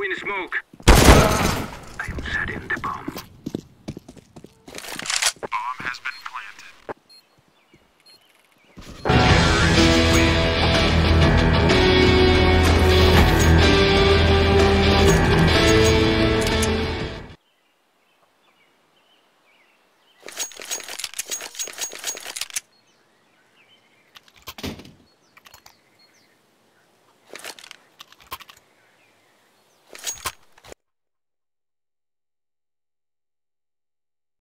window in the smoke.